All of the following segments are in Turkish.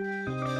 Música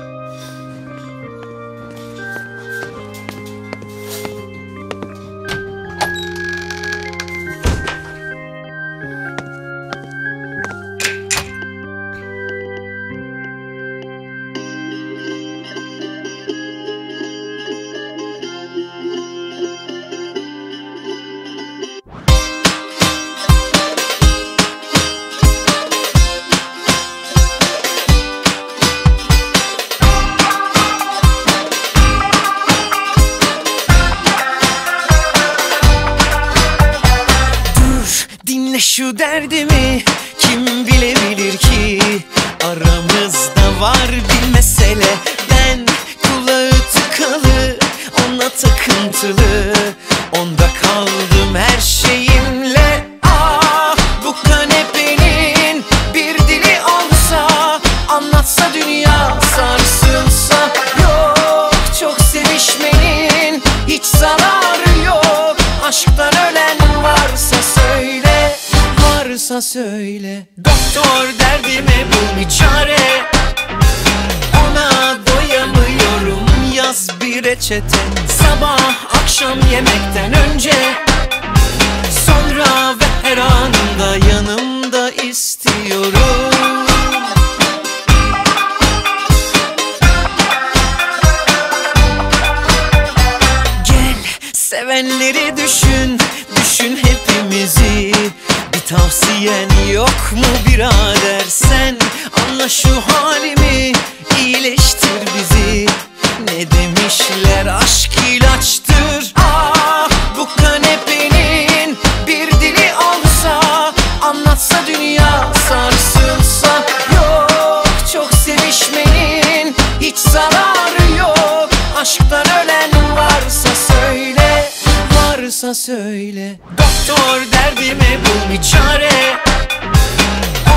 dinle şu derdimi. Kim bilebilir ki Aramızda var bir mesele Varsa söyle. Doktor derdime bul bir çare. Ona doyamıyorum Yaz bir reçete. Sabah akşam yemekten önce. Sonra ve her anında yanımda istiyorum. Gel sevenleri düşün Düşün hepimizi tavsiyen yok mu birader? Sen anla şu halimi Varsa söyle. Doktor derdime bul bir çare.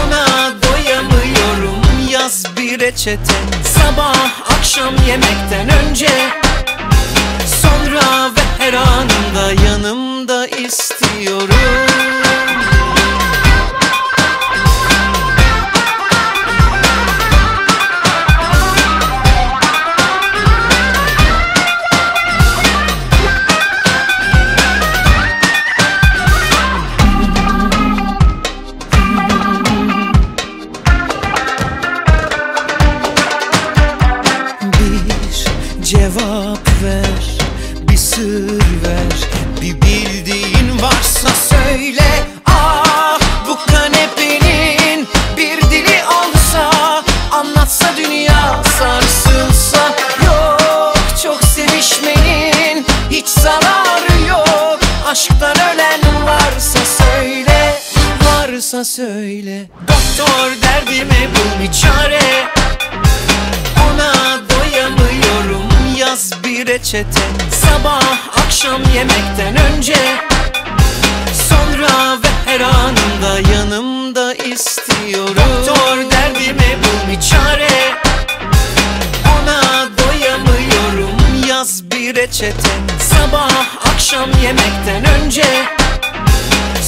Ona doyamıyorum Yaz bir reçete. Sabah akşam yemekten önce. Sonra ve her anında yanımda istiyorum Aşktan ölen varsa söyle Varsa söyle. Doktor derdime bul bir çare? Ona doyamıyorum Yaz bir reçete. Sabah akşam yemekten önce Akşam yemekten önce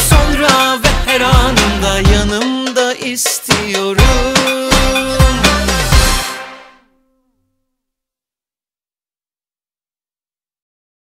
Sonra ve her anında yanımda istiyorum.